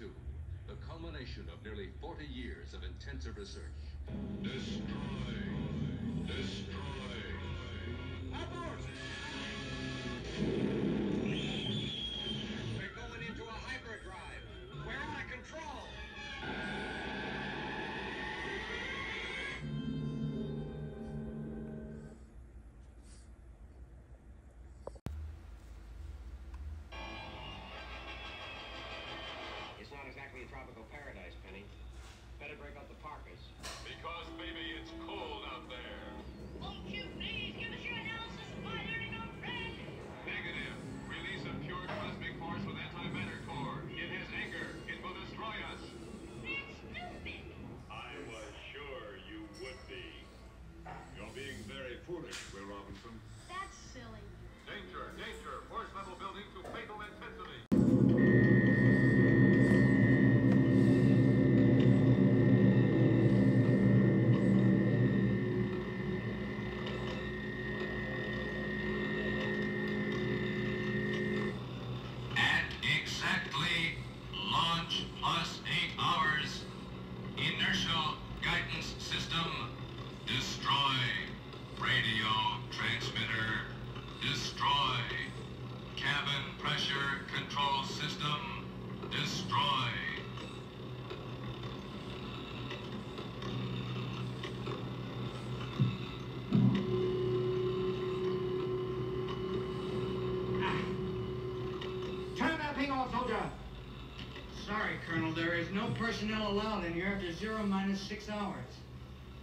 The culmination of nearly 40 years of intensive research. Destroy! Destroy! Foolish, Will Robinson. That's silly. Danger, Turn that thing off, soldier! Sorry, Colonel, there is no personnel allowed in here after zero minus six hours.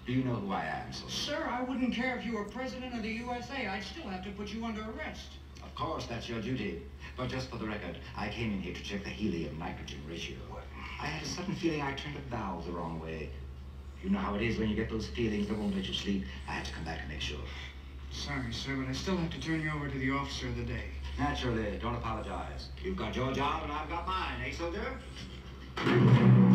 Do you know who I am, soldier? Sir, I wouldn't care if you were president of the USA. I'd still have to put you under arrest. Of course, that's your duty. But just for the record, I came in here to check the helium-nitrogen ratio. I had a sudden feeling I turned a valve the wrong way. You know how it is when you get those feelings that won't let you sleep. I had to come back and make sure. Sorry, sir, but I still have to turn you over to the officer of the day. Naturally, don't apologize. You've got your job and I've got mine, eh, soldier?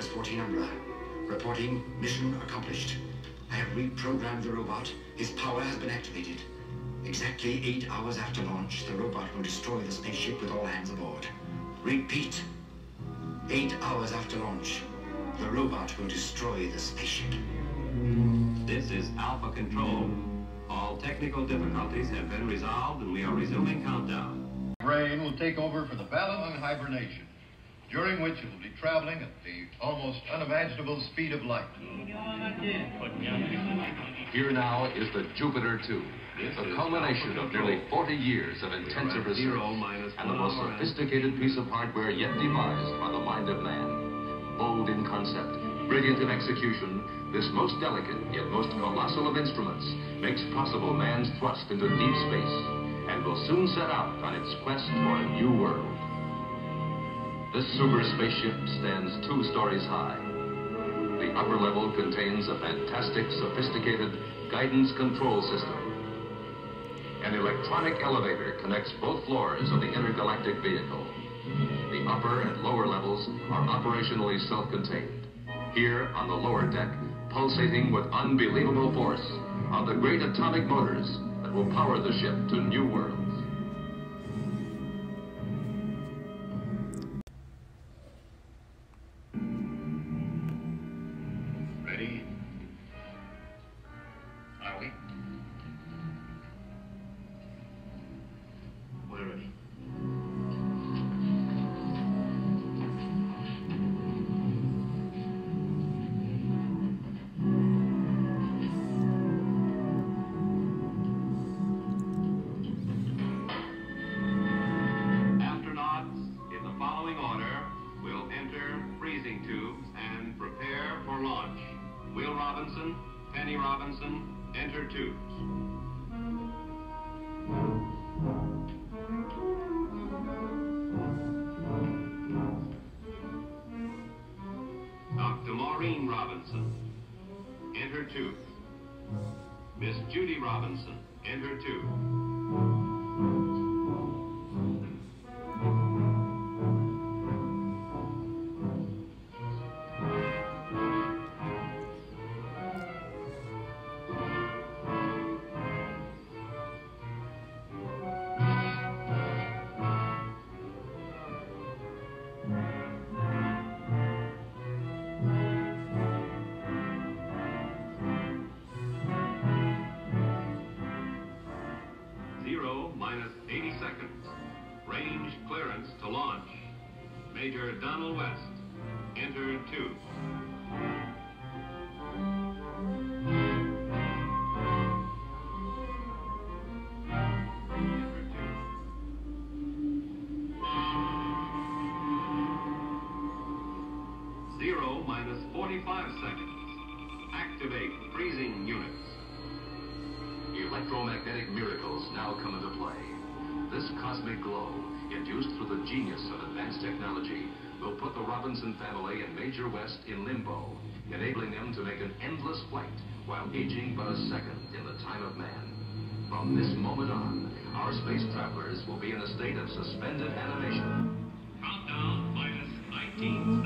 Aeolus 14 Umbra. Reporting mission accomplished. I have reprogrammed the robot. His power has been activated. Exactly eight hours after launch, the robot will destroy the spaceship with all hands aboard. Repeat. Eight hours after launch, the robot will destroy the spaceship. This is Alpha Control. All technical difficulties have been resolved and we are resuming countdown. brain will take over for the Balamung hibernation, during which it will be traveling at the almost unimaginable speed of light. Here now is the Jupiter 2, the culmination of nearly 40 years of intensive research and the most sophisticated piece of hardware yet devised by the mind of man. Bold in concept, brilliant in execution, this most delicate yet most colossal of instruments makes possible man's thrust into deep space and will soon set out on its quest for a new world. This super spaceship stands two stories high. The upper level contains a fantastic, sophisticated guidance control system. An electronic elevator connects both floors of the intergalactic vehicle. The upper and lower levels are operationally self-contained. Here, on the lower deck, pulsating with unbelievable force, are the great atomic motors that will power the ship to new worlds. Penny Robinson, enter tubes. Dr. Maureen Robinson, enter tube. Miss Judy Robinson, enter tube. Clearance to launch. Major Donald West, enter tube. Zero minus 45 seconds. Activate freezing units. Electromagnetic miracles now come into play. This cosmic glow, induced through the genius of advanced technology, will put the Robinson family and Major West in limbo, enabling them to make an endless flight while aging but a second in the time of man. From this moment on, our space travelers will be in a state of suspended animation. Countdown minus 19 seconds and counting.